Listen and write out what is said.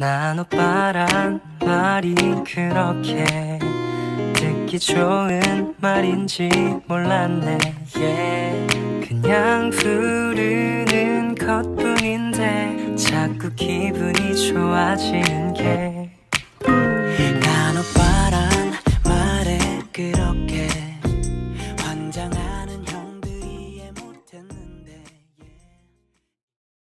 난 오빠란 말이 그렇게 듣기 좋은 말인지 몰랐네 yeah. 그냥 부르는 것뿐인데 자꾸 기분이 좋아지는 게 난 오빠란 말에 그렇게 환장한